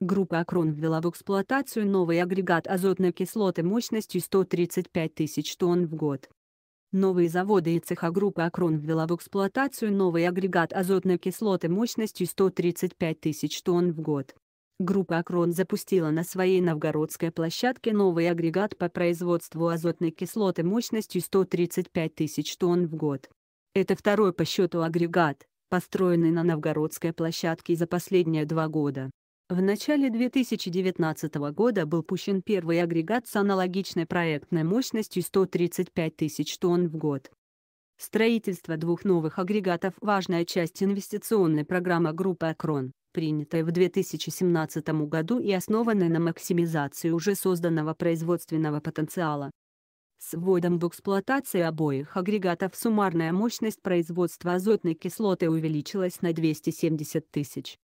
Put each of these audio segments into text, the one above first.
Группа Акрон ввела в эксплуатацию новый агрегат азотной кислоты мощностью 135 тысяч тонн в год. Новые заводы и цеха группы Акрон ввела в эксплуатацию новый агрегат азотной кислоты мощностью 135 тысяч тонн в год. Группа Акрон запустила на своей новгородской площадке новый агрегат по производству азотной кислоты мощностью 135 тысяч тонн в год. Это второй по счету агрегат, построенный на новгородской площадке за последние два года. В начале 2019 года был пущен первый агрегат с аналогичной проектной мощностью 135 тысяч тонн в год. Строительство двух новых агрегатов – важная часть инвестиционной программы группы «Акрон», принятой в 2017 году и основанной на максимизации уже созданного производственного потенциала. С вводом в эксплуатацию обоих агрегатов суммарная мощность производства азотной кислоты увеличилась на 270 тысяч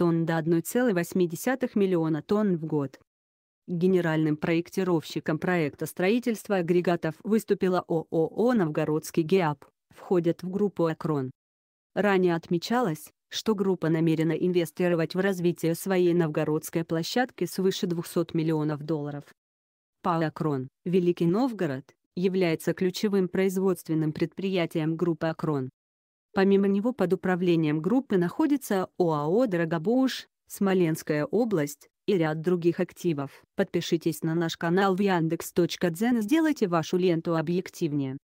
тонн до 1,8 миллиона тонн в год. Генеральным проектировщиком проекта строительства агрегатов выступила ООО «Новгородский ГЕАП», входят в группу «Акрон». Ранее отмечалось, что группа намерена инвестировать в развитие своей новгородской площадки свыше 200 миллионов долларов. ПАО «Акрон», Великий Новгород, является ключевым производственным предприятием группы «Акрон». Помимо него под управлением группы находится ОАО «Дорогобуш», Смоленская область и ряд других активов. Подпишитесь на наш канал в Яндекс.Дзен и сделайте вашу ленту объективнее.